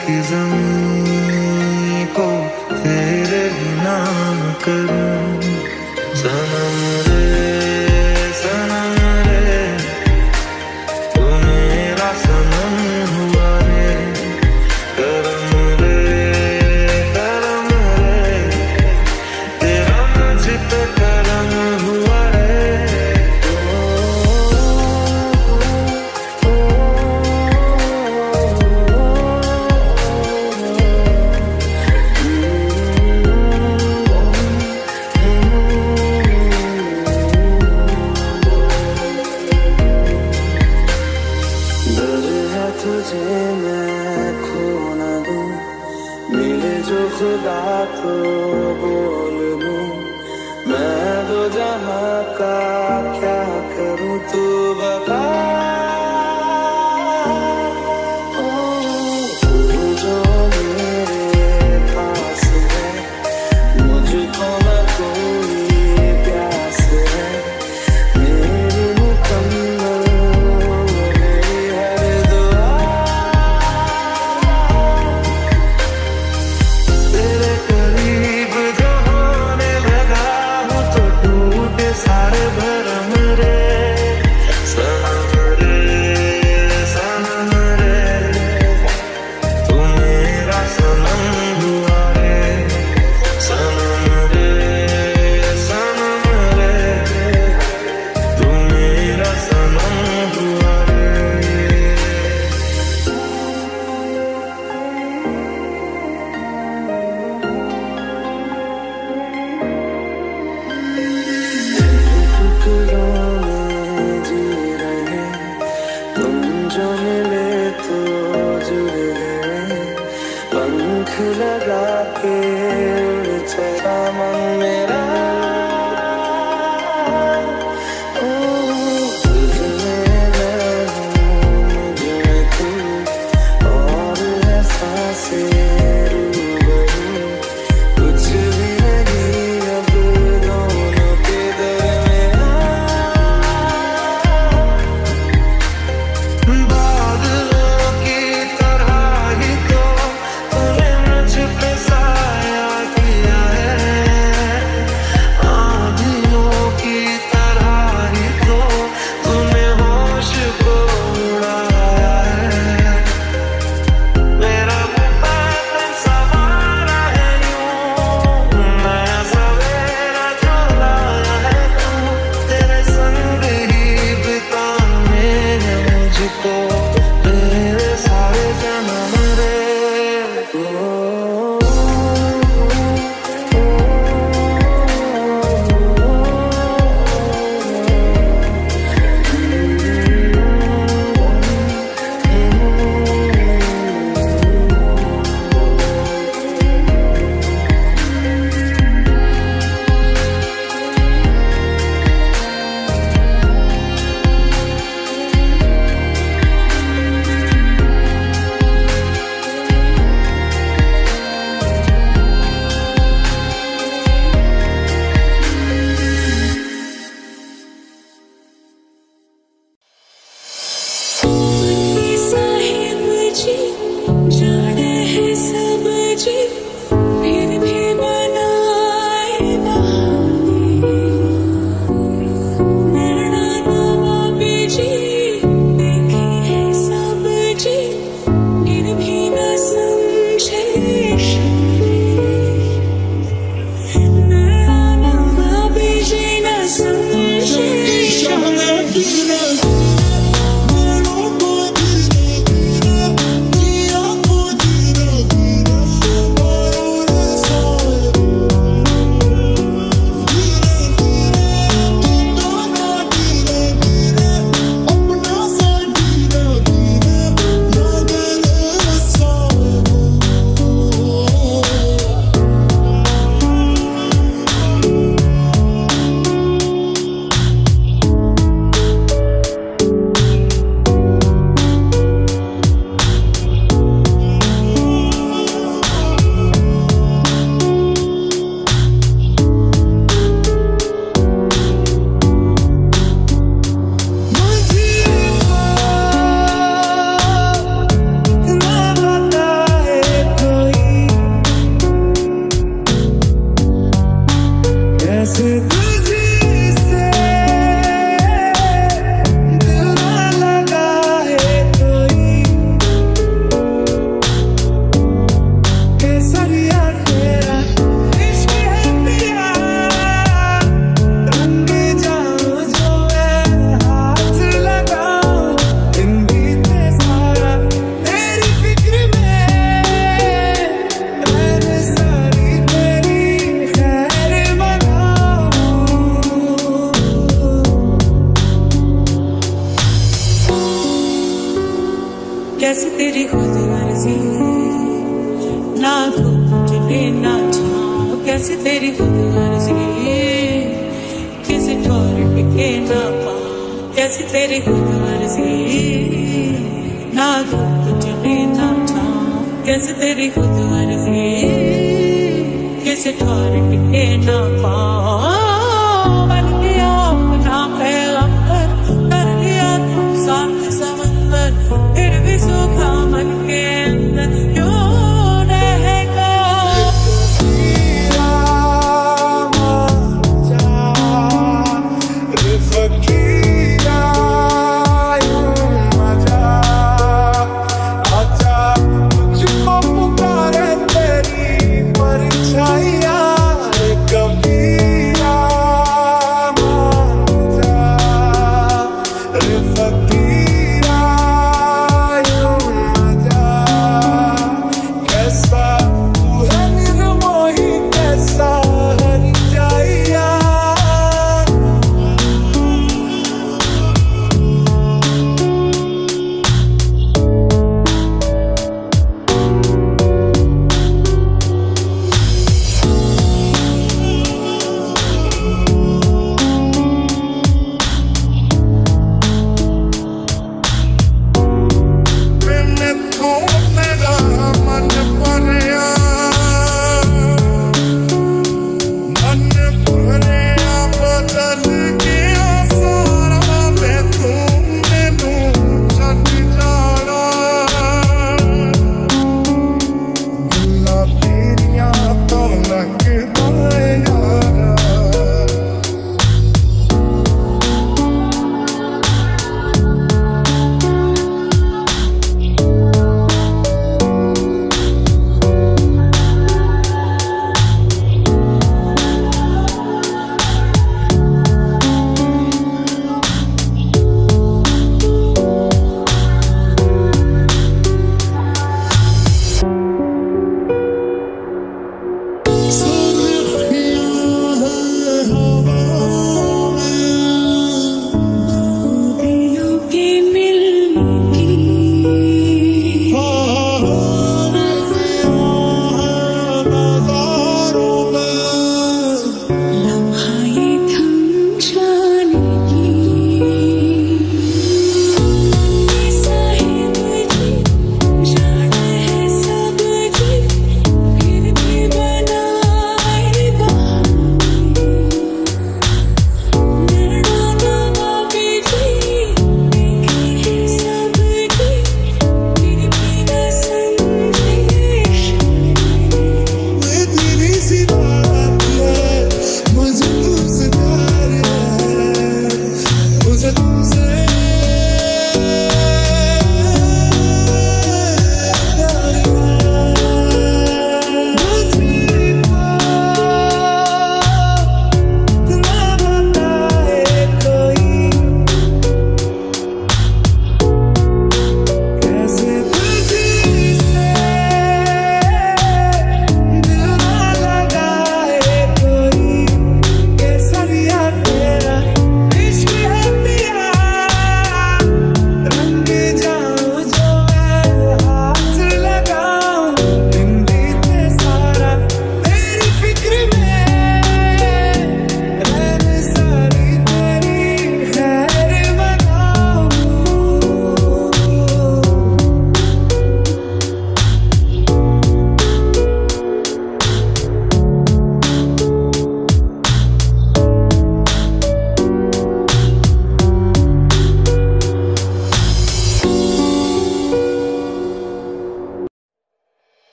की ज़मीन को तेरे नाम करूँ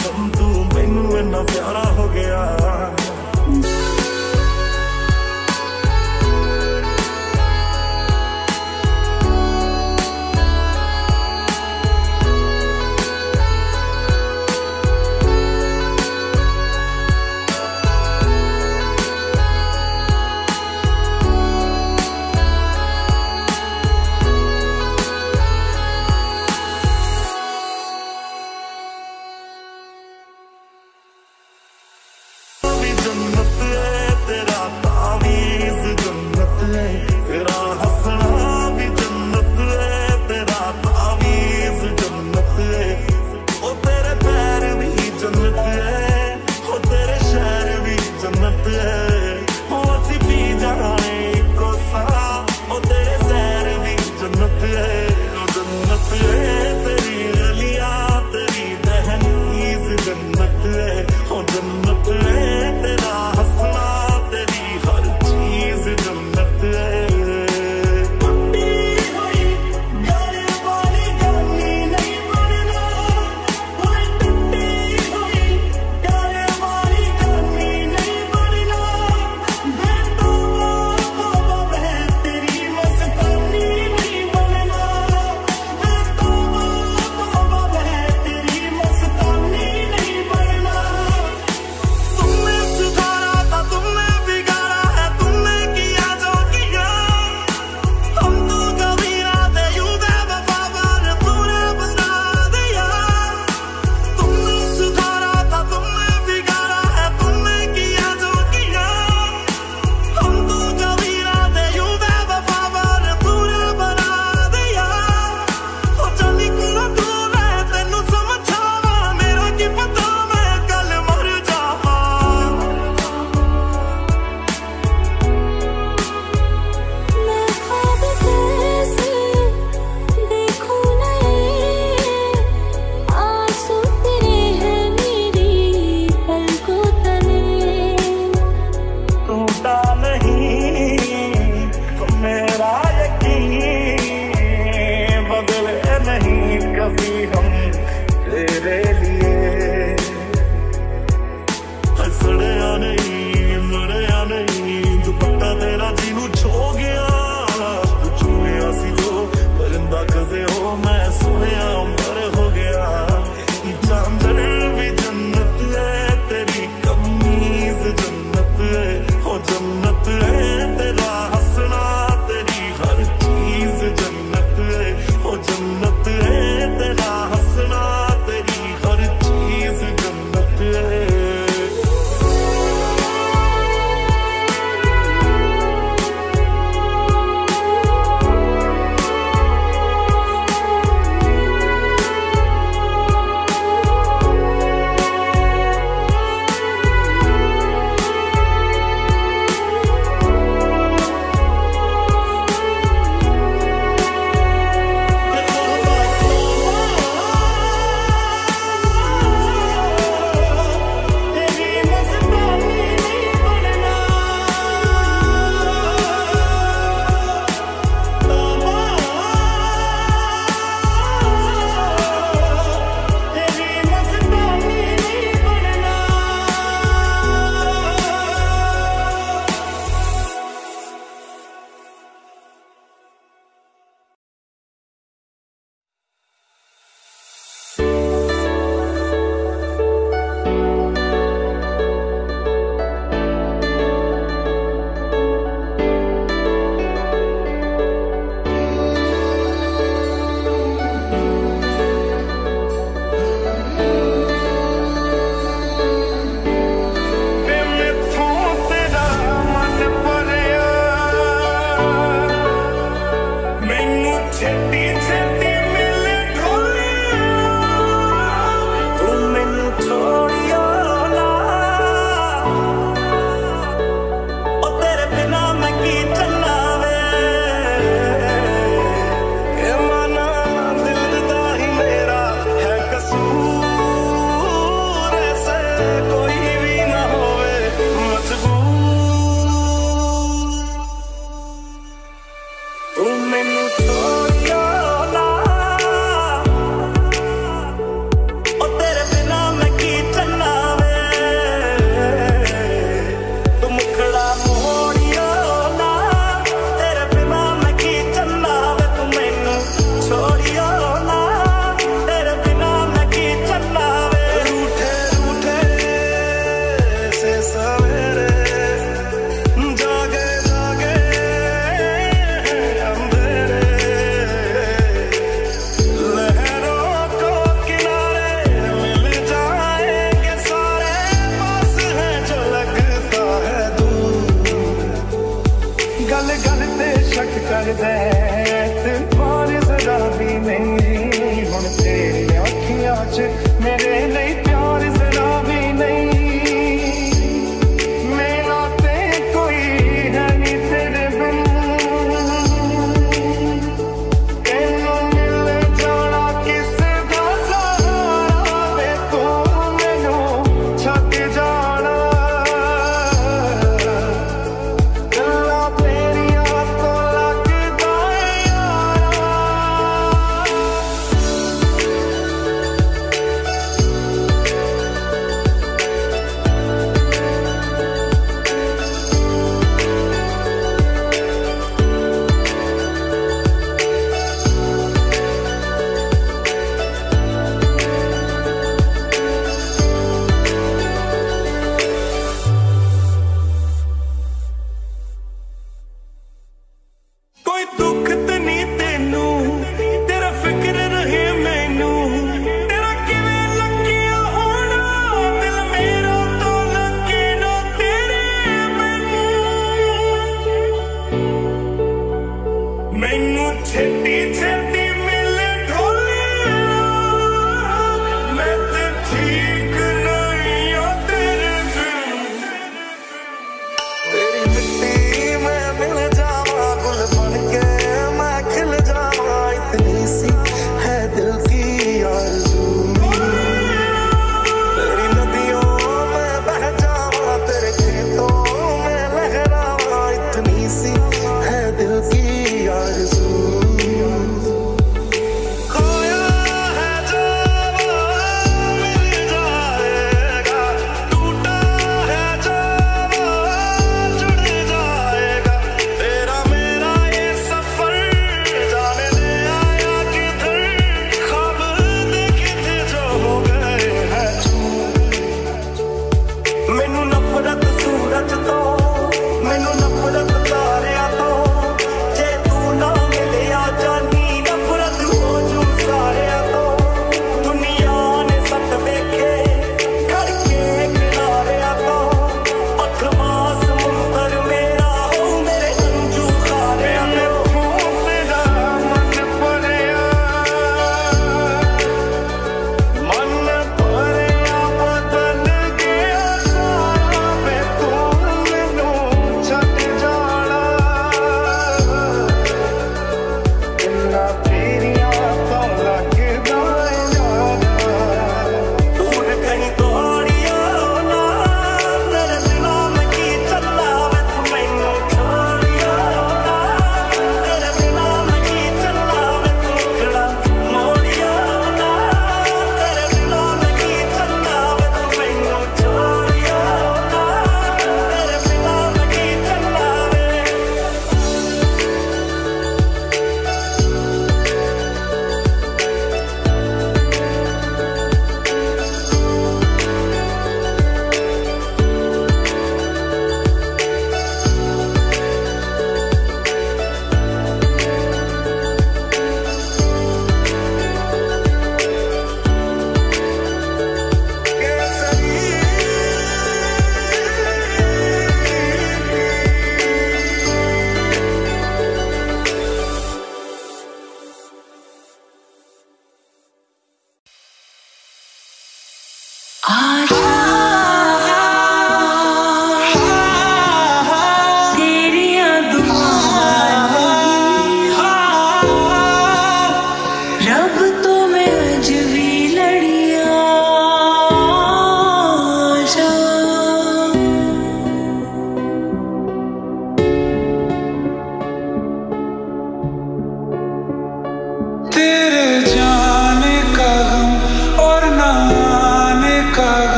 from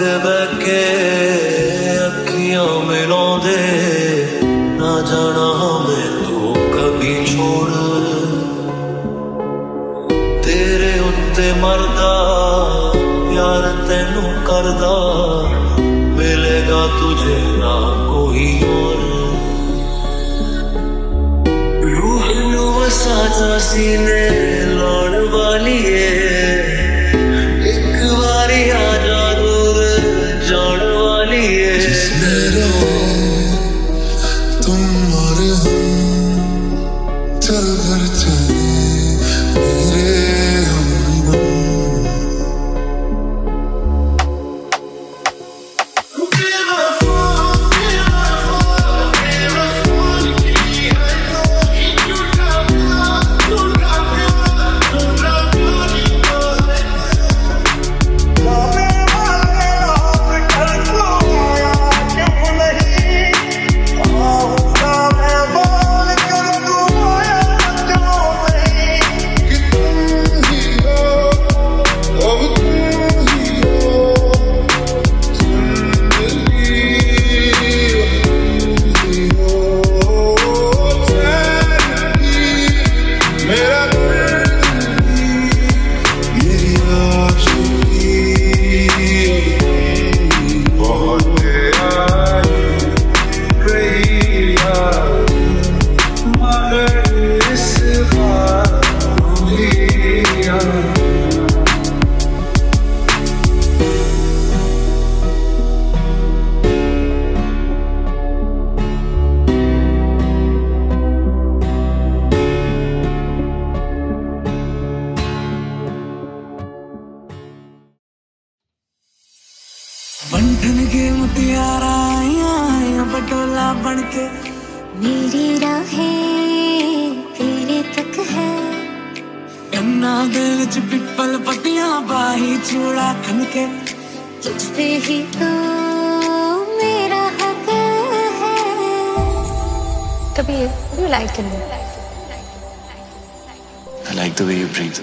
ਤੇ ਬਹਿ ਕੇ ਅੱਖੀਆਂ ਮਿਲਾਉਂਦੇ, ਨਾ ਜਾਣਾ ਮੈਨੂੰ ਕਦੀ ਤੇਰੇ ਉੱਤੇ ਮਰਦਾ, ਯਾਰ ਤੈਨੂੰ ਕਰਦਾ, ਮਿਲੇਗਾ ਤੁਝੇ ਨਾ ਕੋਈ ਹੋਰ। ਰੂਹ ਨੂੰ ਵਸਾਦਾ I like the way you breathe.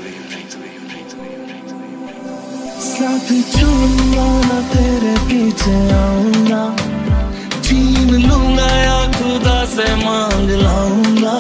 साथ चूमना तेरे पीछे आऊँगा छीन लूँगा या खुदा से मांग लाऊँगा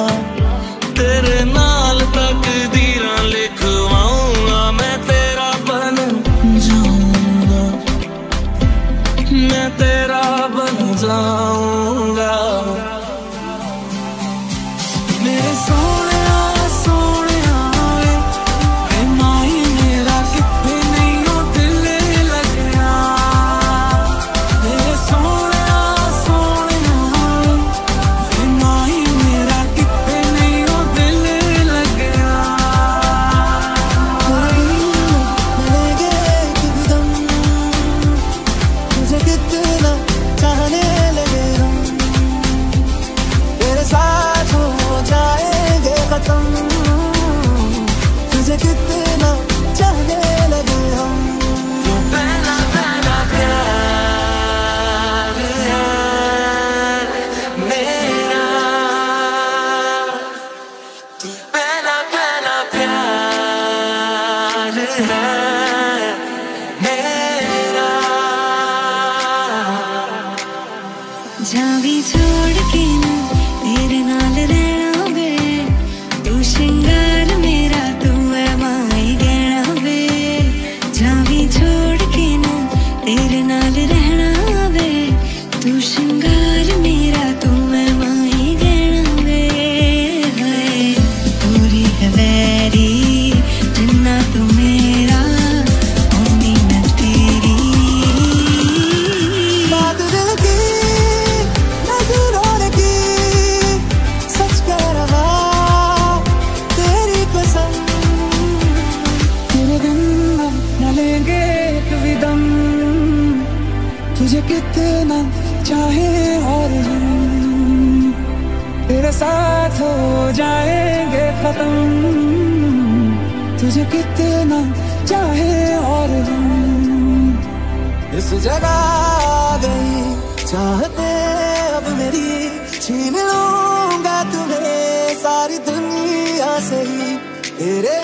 छीन लूँगा तुम्हें सारी दुनिया से ही। तेरे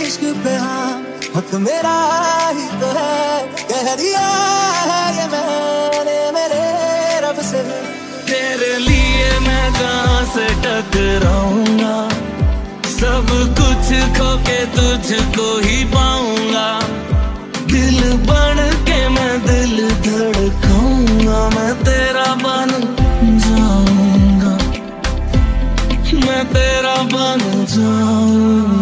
इश्क पे हाँ हक मेरा ही तो है। कह दिया है ये मैंने मेरे रब से। तेरे लिए मैं कहाँ से टकराऊँगा, सब कुछ खो के तुझको ही पाऊँगा। दिल बन के मैं दिल धड़काऊँगा, मैं तेरा बनूँगा। that I'm bundled down.